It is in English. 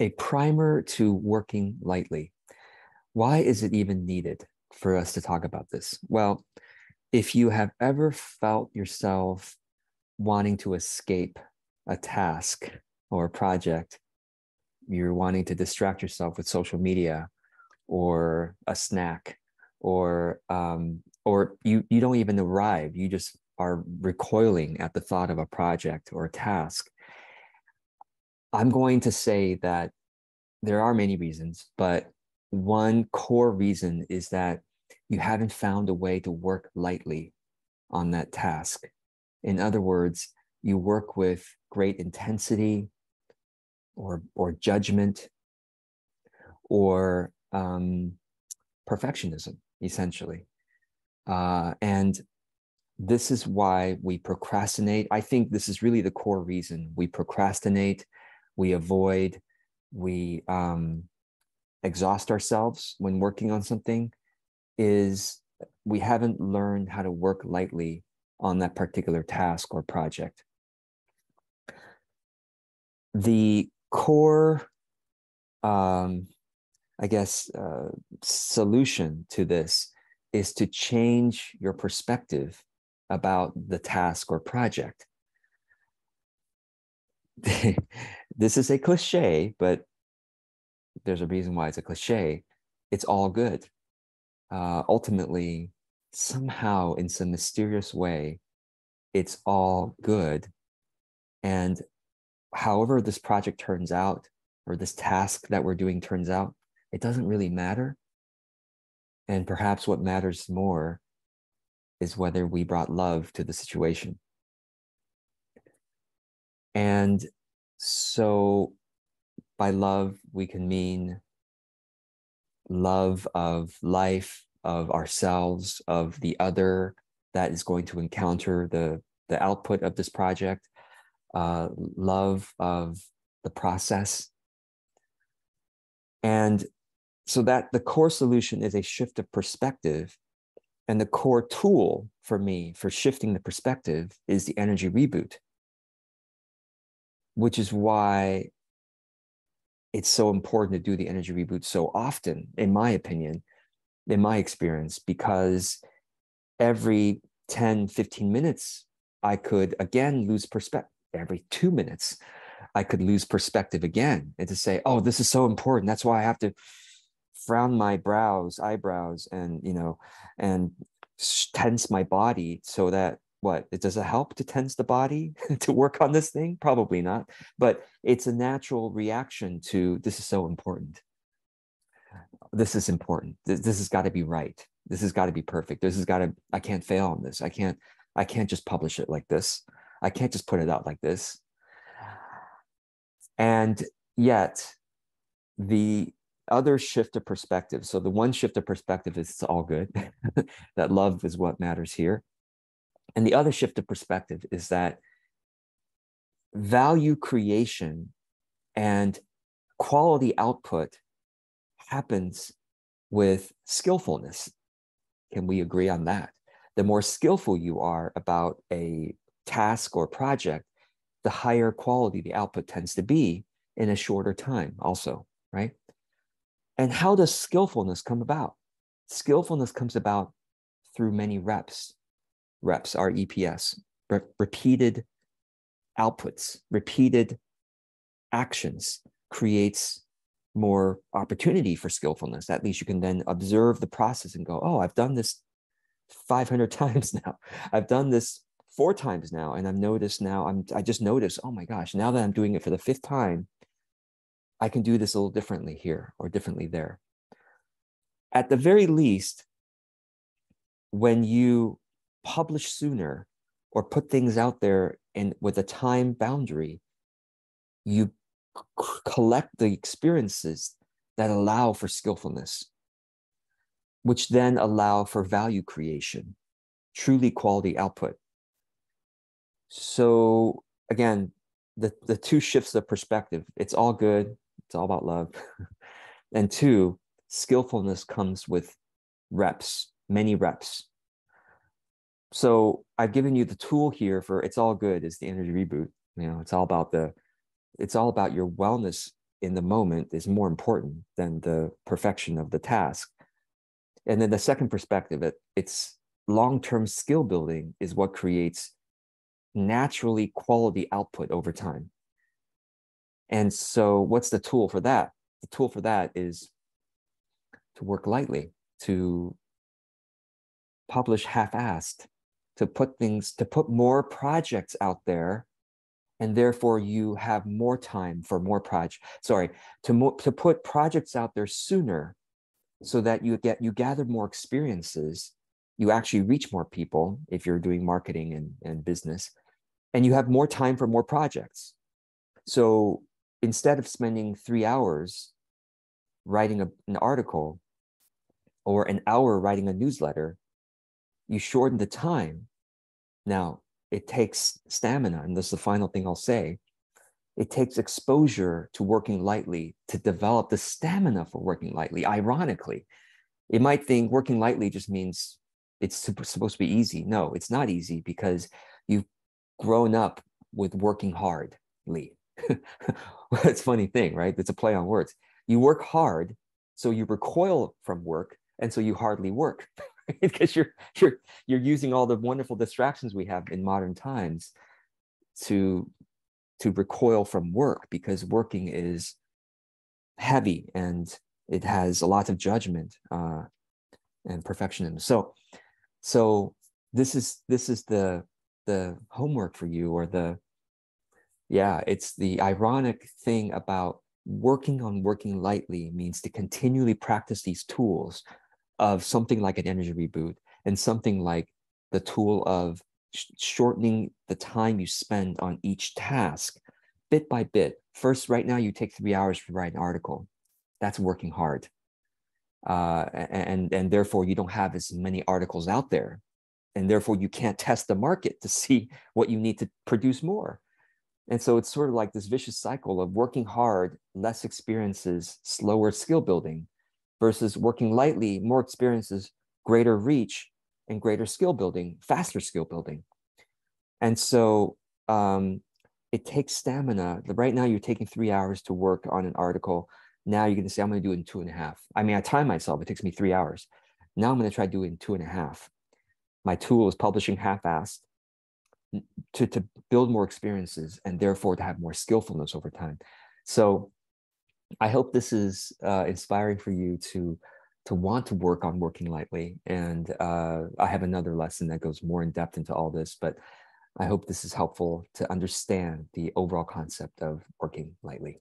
a primer to working lightly. Why is it even needed for us to talk about this? Well, if you have ever felt yourself wanting to escape a task or a project, you're wanting to distract yourself with social media or a snack or um, or you you don't even arrive you just are recoiling at the thought of a project or a task i'm going to say that there are many reasons but one core reason is that you haven't found a way to work lightly on that task. In other words you work with great intensity or or judgment or um, perfectionism essentially. Uh, and this is why we procrastinate. I think this is really the core reason we procrastinate we avoid we um, exhaust ourselves when working on something is we haven't learned how to work lightly on that particular task or project the core um, i guess uh, solution to this is to change your perspective about the task or project. this is a cliche, but there's a reason why it's a cliche. It's all good. Uh, ultimately, somehow, in some mysterious way, it's all good. And however this project turns out, or this task that we're doing turns out, it doesn't really matter and perhaps what matters more is whether we brought love to the situation. And so by love, we can mean love of life, of ourselves, of the other that is going to encounter the, the output of this project, uh, love of the process. And so that the core solution is a shift of perspective. And the core tool for me for shifting the perspective is the energy reboot which is why it's so important to do the energy reboot so often in my opinion in my experience because every 10 15 minutes i could again lose perspective every 2 minutes i could lose perspective again and to say oh this is so important. That's why i have to frown my brows, eyebrows, and you know, and tense my body so that what it does it help to tense the body to work on this thing? Probably not, but it's a natural reaction to this is so important. This is important. This, this has got to be right. This has got to be perfect. This has got to. I can't fail on this. I can't. I can't just publish it like this. I can't just put it out like this. And yet, the other shift of perspective. So the one shift of perspective is it's all good, that love is what matters here. And the other shift of perspective is that value creation and quality output happens with skillfulness. Can we agree on that? The more skillful you are about a task or project, the higher quality the output tends to be in a shorter time, also, right? And how does skillfulness come about? Skillfulness comes about through many reps. Reps, R E P S, re- repeated outputs, repeated actions creates more opportunity for skillfulness. At least you can then observe the process and go, oh, I've done this 500 times now. I've done this four times now. And I've noticed now, I'm, I just noticed, oh my gosh, now that I'm doing it for the fifth time, I can do this a little differently here or differently there. At the very least, when you publish sooner or put things out there and with a time boundary, you c- collect the experiences that allow for skillfulness, which then allow for value creation, truly quality output. So again, the, the two shifts of perspective, it's all good. It's all about love. and two, skillfulness comes with reps, many reps. So I've given you the tool here for it's all good is the energy reboot. You know, it's all about the it's all about your wellness in the moment is more important than the perfection of the task. And then the second perspective, it, it's long-term skill building is what creates naturally quality output over time. And so what's the tool for that? The tool for that is to work lightly, to publish half-assed, to put things, to put more projects out there and therefore you have more time for more projects. Sorry, to mo- to put projects out there sooner, so that you get you gather more experiences, you actually reach more people if you're doing marketing and, and business, and you have more time for more projects. So instead of spending three hours writing a, an article or an hour writing a newsletter, you shorten the time. Now, it takes stamina, and this is the final thing I'll say. It takes exposure to working lightly to develop the stamina for working lightly. Ironically, it might think working lightly just means it's supposed to be easy. No, it's not easy because you've grown up with working hardly. it's a funny thing, right? It's a play on words. You work hard, so you recoil from work, and so you hardly work. because you're you're you're using all the wonderful distractions we have in modern times to to recoil from work because working is heavy and it has a lot of judgment uh, and perfectionism. So so this is this is the the homework for you or the yeah it's the ironic thing about working on working lightly means to continually practice these tools of something like an energy reboot and something like the tool of sh- shortening the time you spend on each task bit by bit. First, right now, you take three hours to write an article. That's working hard. Uh, and, and therefore, you don't have as many articles out there. And therefore, you can't test the market to see what you need to produce more. And so it's sort of like this vicious cycle of working hard, less experiences, slower skill building, versus working lightly, more experiences, greater reach, and greater skill building, faster skill building. And so um, it takes stamina. Right now, you're taking three hours to work on an article. Now you're going to say, I'm going to do it in two and a half. I mean, I time myself, it takes me three hours. Now I'm going to try to do it in two and a half. My tool is publishing half-assed to, to build more experiences and therefore to have more skillfulness over time. So I hope this is uh, inspiring for you to to want to work on working lightly. And uh, I have another lesson that goes more in depth into all this, but I hope this is helpful to understand the overall concept of working lightly.